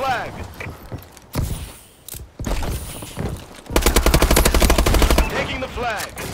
flag. Taking the flag.